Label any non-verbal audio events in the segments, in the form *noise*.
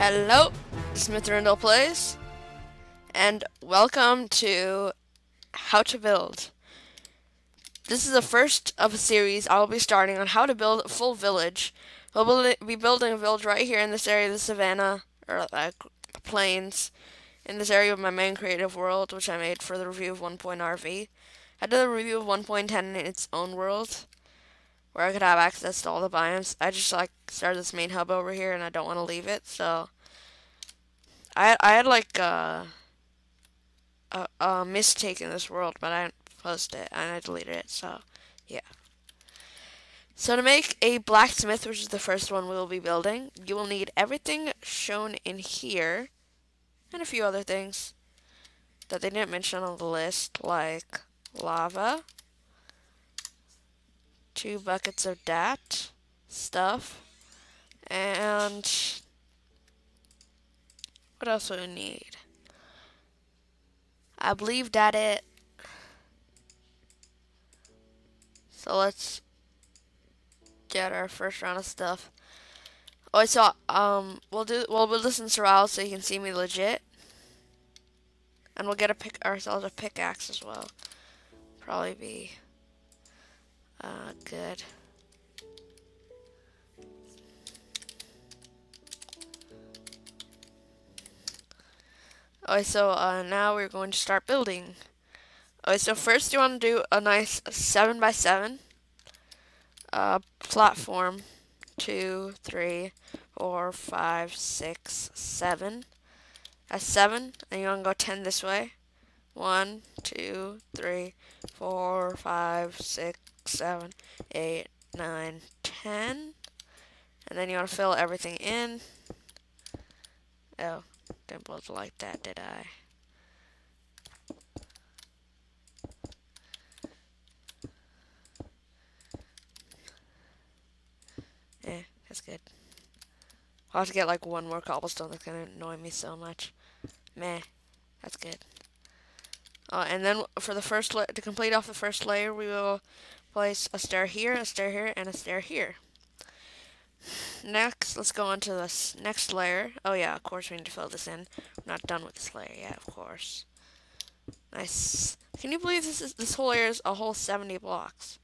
Hello, Mithrandil Plays, and welcome to How to Build. This is the first of a series I'll be starting on how to build a full village. We'll be building a village right here in this area of the savannah, or like plains, in this area of my main creative world, which I made for the review of 1.rv. I did a review of 1.10 in its own world, where I could have access to all the biomes. I just like started this main hub over here and I don't want to leave it, so I I had like uh, a a mistake in this world, but I didn't post it and I deleted it, so yeah. So to make a blacksmith, which is the first one we will be building, you will need everything shown in here and a few other things that they didn't mention on the list, like lava, two buckets of that stuff, and what else do we need? I believe that it. So let's get our first round of stuff. Oh, so um, we'll do well. We'll listen to Raul so you can see me legit, and we'll get a pick ourselves a pickaxe as well. Probably be uh, good. Okay, so uh, now we're going to start building. Okay, so first you want to do a nice 7 by 7 uh, platform. Two, three, four, five, six, seven. That's 7, and you want to go 10 this way. One, two, three, four, five, six, seven, eight, nine, ten. And then you want to fill everything in. Oh, didn't build like that, did I? Eh, that's good. I'll have to get like one more cobblestone that's gonna annoy me so much. Meh, that's good. Uh, and then for the first to complete off the first layer, we will place a stair here, a stair here, and a stair here. Next, let's go on to this next layer. Oh yeah, of course we need to fill this in. We're not done with this layer yet, of course. Nice. Can you believe this is this whole layer is a whole 70 blocks?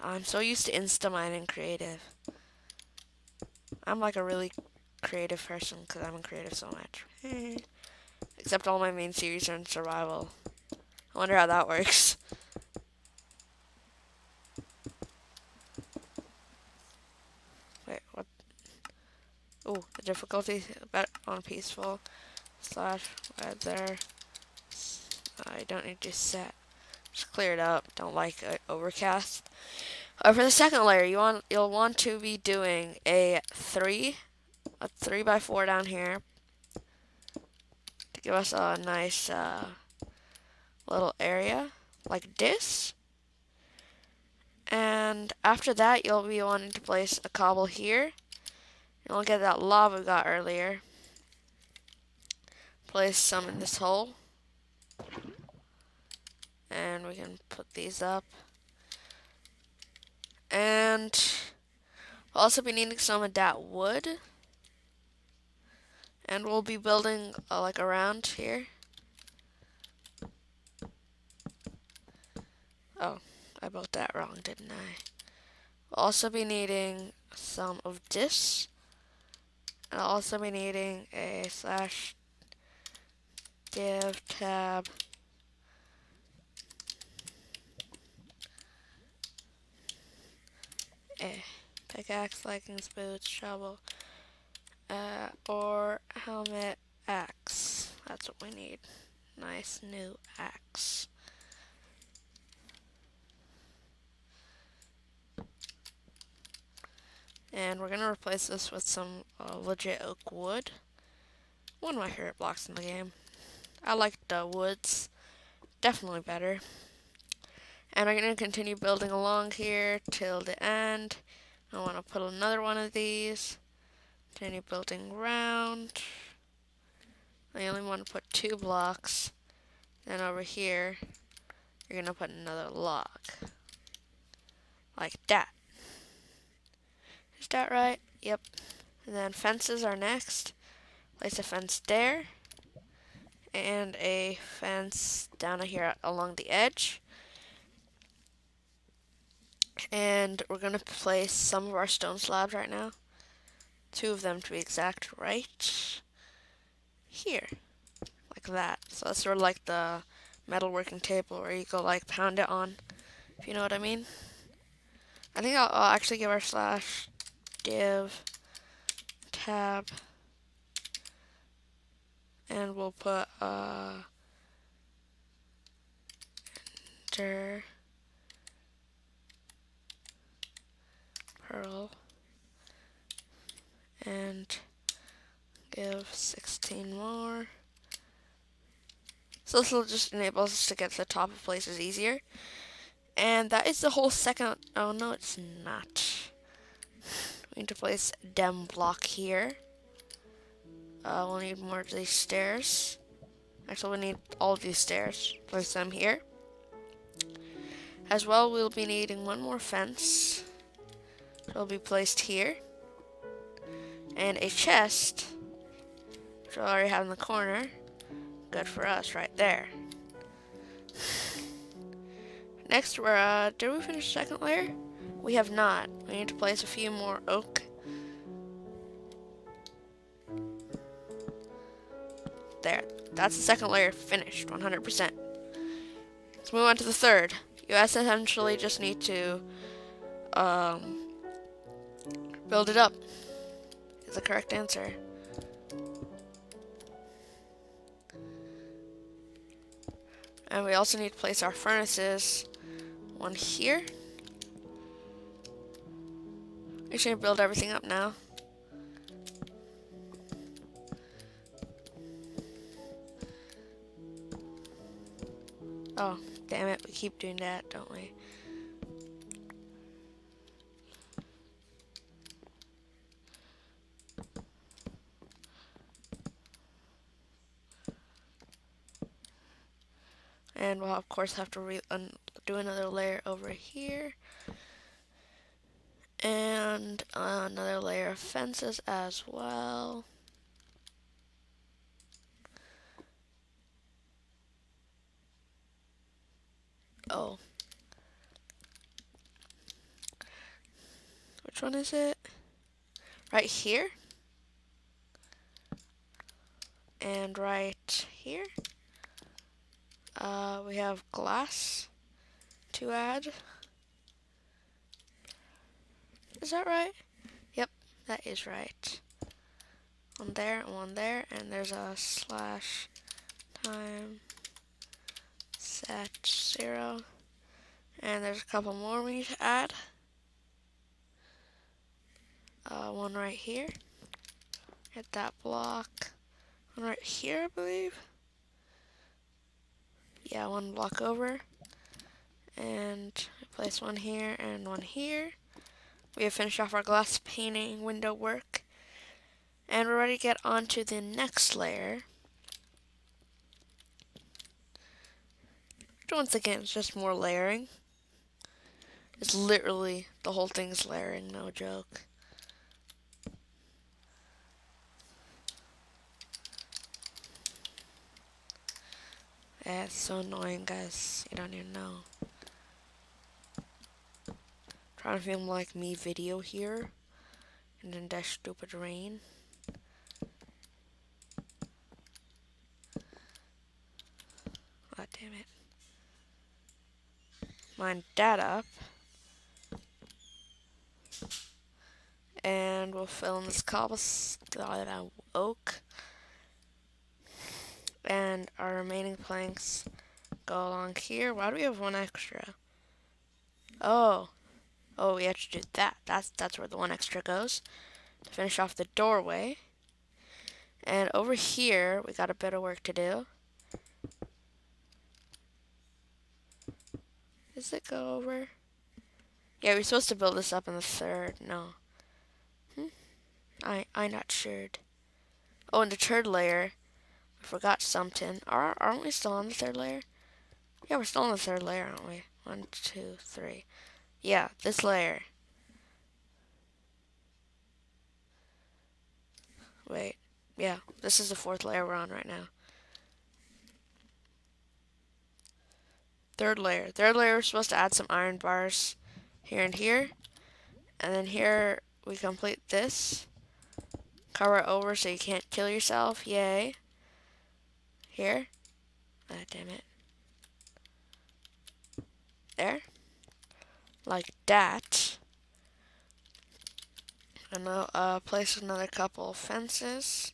I'm so used to insta mining creative. I'm like a really creative person because I'm in creative so much. *laughs* Except all my main series are in survival. I wonder how that works. Wait, what? Oh, the difficulty bet on peaceful slash weather. I don't need to set. Just clear it up. Don't like uh, overcast. Uh, for the second layer, you want you'll want to be doing a three, a three by four down here to give us a nice uh, little area like this. And after that, you'll be wanting to place a cobble here. You'll get that lava we got earlier. Place some in this hole. And we can put these up. And we'll also be needing some of that wood. And we'll be building uh, like around here. Oh, I built that wrong, didn't I? We'll also be needing some of this. And I'll also be needing a slash div tab a pickaxe, leggings, boots, shovel, uh, or helmet, axe. That's what we need. Nice new axe. And we're going to replace this with some uh, legit oak wood. One of my favorite blocks in the game. I like the woods. Definitely better. And I'm going to continue building along here till the end. I want to put another one of these. Continue building round. I only want to put two blocks. Then over here, you're going to put another log. Like that. Is that right? Yep. And then fences are next. Place a fence there. And a fence down here along the edge. And we're going to place some of our stone slabs right now. Two of them to be exact, right here. Like that. So that's sort of like the metalworking table where you go like pound it on, if you know what I mean. I think I'll, I'll actually give our slash div tab and we'll put uh ender pearl and give 16 more. So this will just enable us to get to the top of places easier. And that is the whole second, oh no it's not. Need to place dem block here. Uh, we'll need more of these stairs. Actually, we need all of these stairs. Place them here. As well, we'll be needing one more fence. It'll be placed here. And a chest, which we already have in the corner. Good for us right there. Next, we're, uh, did we finish second layer? We have not. We need to place a few more oak. There. That's the second layer finished, 100%. Let's move on to the third. You essentially just need to um, build it up. Is the correct answer. And we also need to place our furnaces. One here. We should build everything up now. Oh, damn it, we keep doing that, don't we? And we'll of course have to do another layer over here. And another layer of fences as well. Oh. Which one is it? Right here. And right here. Uh, we have glass to add. Is that right? Yep, that is right. One there, one there, and there's a slash time set zero. And there's a couple more we need to add. Uh, one right here. Hit that block. One right here, I believe yeah, one block over. And place one here and one here. We have finished off our glass painting window work. And we're ready to get on to the next layer. Once again, it's just more layering. It's literally, the whole thing's layering, no joke. That's so annoying, guys. You don't even know. Trying to film like me video here. And then that stupid rain. God damn it. Mine that up. And we'll fill in this cobblestone oak and our remaining planks go along here. Why do we have one extra? Oh. Oh, we have to do that. That's, that's where the one extra goes. To finish off the doorway. And over here, we got a bit of work to do. Does it go over? Yeah, we're supposed to build this up in the third. No. Hmm? I, I'm not sure. Oh, in the third layer, I forgot something. Are, aren't we still on the third layer? Yeah, we're still on the third layer, aren't we? One, two, three. Yeah, this layer. Wait. Yeah, this is the fourth layer we're on right now. Third layer. Third layer, we're supposed to add some iron bars here and here. And then here, we complete this. Cover it over so you can't kill yourself. Yay. Here. Ah, damn it. There. Like that. And now uh, place another couple of fences.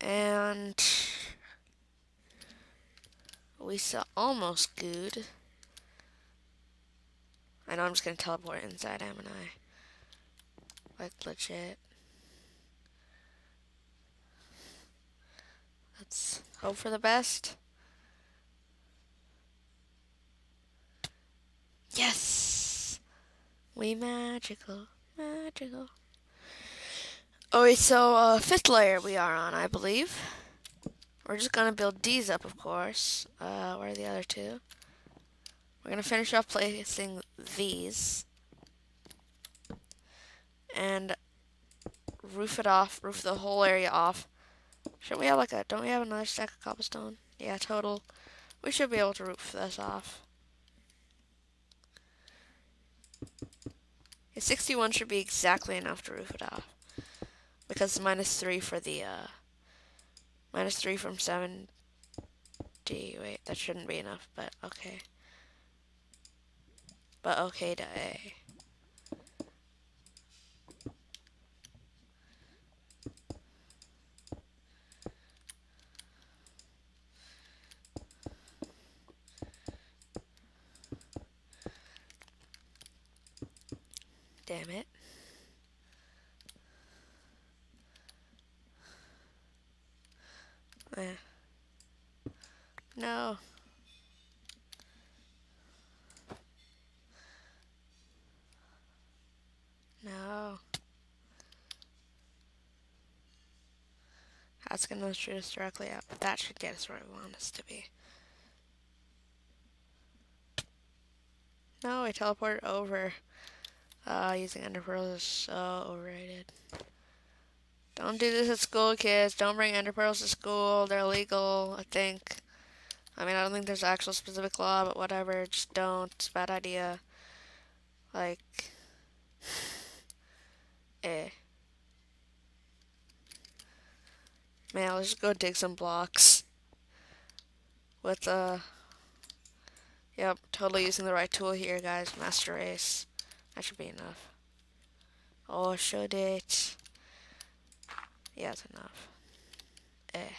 And we saw almost good. I know I'm just gonna teleport inside, am I? Like legit. Let's hope for the best. Yes! We magical, magical. Alright, so uh, fifth layer we are on, I believe. We're just gonna build these up, of course. Uh, where are the other two? We're gonna finish off placing these. And roof it off, roof the whole area off. Shouldn't we have like a, don't we have another stack of cobblestone? Yeah, total. We should be able to roof this off. Yeah, 61 should be exactly enough to roof it off because minus 3 for the, uh, minus 3 from 7D. Wait, that shouldn't be enough, but okay. But okay to A. Damn it. Eh. No. No. That's gonna shoot us directly out, but that should get us where we want us to be. No, I teleported over. Uh, using ender pearls is so overrated. Don't do this at school, kids. Don't bring ender pearls to school. They're illegal, I think. I mean, I don't think there's actual specific law, but whatever. Just don't. It's a bad idea. Like, *sighs* eh. Man, let's just go dig some blocks. With, uh, yep, totally using the right tool here, guys. Master Race. That should be enough. Oh, should it? Yeah, it's enough. Eh.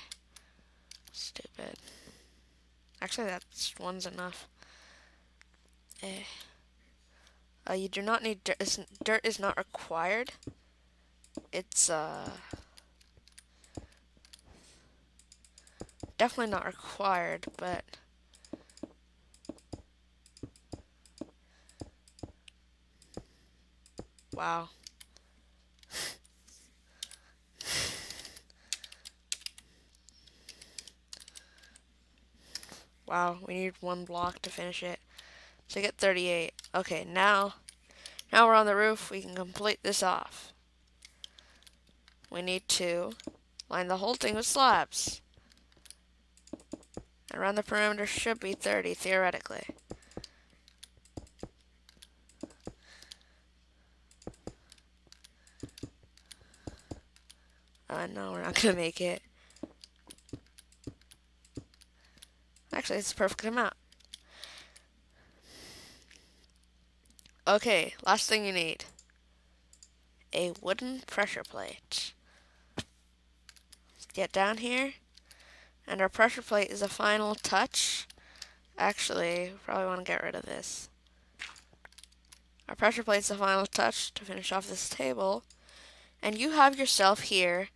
Stupid. Actually, that one's enough. Eh. Uh, you do not need dirt. Dirt is not required. It's, uh... Definitely not required, but... Wow. wow, we need one block to finish it. So get 38. Okay, now, now we're on the roof. We can complete this off. We need to line the whole thing with slabs. Around the perimeter should be 30, theoretically. Uh, no, we're not gonna make it. Actually, it's a perfect amount. Okay, last thing you need. A wooden pressure plate. Let's get down here. And our pressure plate is a final touch. Actually, probably want to get rid of this. Our pressure plate is the final touch to finish off this table. And you have yourself here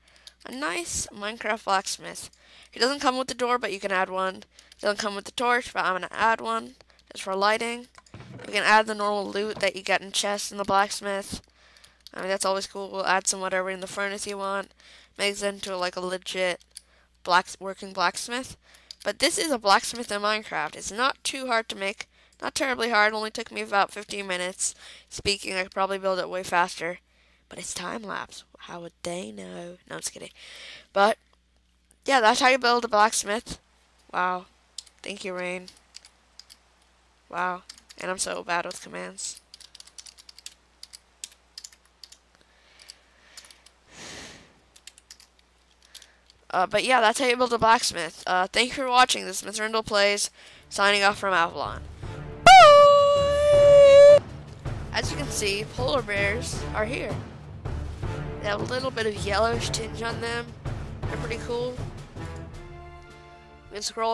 a nice Minecraft blacksmith. He doesn't come with the door, but you can add one. He doesn't come with the torch, but I'm going to add one just for lighting. You can add the normal loot that you get in chests in the blacksmith. I mean, that's always cool. We'll add some whatever in the furnace you want. Makes it into like a legit black working blacksmith. But this is a blacksmith in Minecraft. It's not too hard to make. Not terribly hard. Only took me about 15 minutes. Speaking, I could probably build it way faster. but it's time lapse. How would they know? No, I'm just kidding. But yeah, that's how you build a blacksmith. Wow. Thank you, Rain. Wow. And I'm so bad with commands. Uh, but yeah, that's how you build a blacksmith. Uh, thank you for watching. This is Mithrandil Plays, signing off from Avalon. As you can see, polar bears are here. They have a little bit of yellowish tinge on them. They're pretty cool. We can scroll